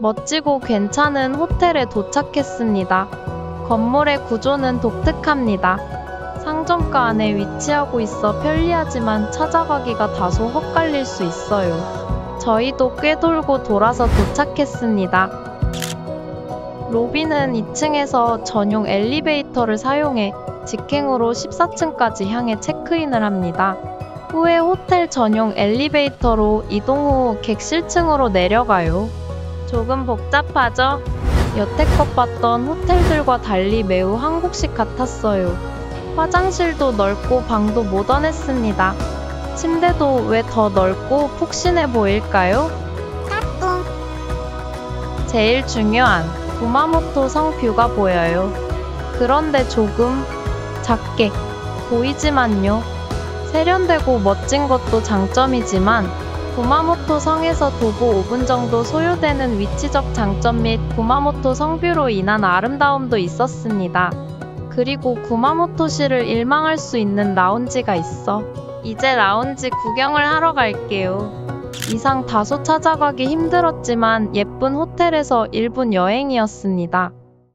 멋지고 괜찮은 호텔에 도착했습니다. 건물의 구조는 독특합니다. 상점가 안에 위치하고 있어 편리하지만 찾아가기가 다소 헛갈릴 수 있어요. 저희도 꽤 돌고 돌아서 도착했습니다. 로비는 2층에서 전용 엘리베이터를 사용해 직행으로 14층까지 향해 체크인을 합니다. 후에 호텔 전용 엘리베이터로 이동 후 객실층으로 내려가요. 조금 복잡하죠? 여태껏 봤던 호텔들과 달리 매우 한국식 같았어요. 화장실도 넓고 방도 모던했습니다. 침대도 왜 더 넓고 푹신해 보일까요? 제일 중요한 구마모토 성 뷰가 보여요. 그런데 조금 작게 보이지만요. 세련되고 멋진 것도 장점이지만 구마모토 성에서 도보 5분 정도 소요되는 위치적 장점 및 구마모토 성뷰로 인한 아름다움도 있었습니다. 그리고 구마모토시를 일망할 수 있는 라운지가 있어. 이제 라운지 구경을 하러 갈게요. 이상 다소 찾아가기 힘들었지만 예쁜 호텔에서 1분 여행이었습니다.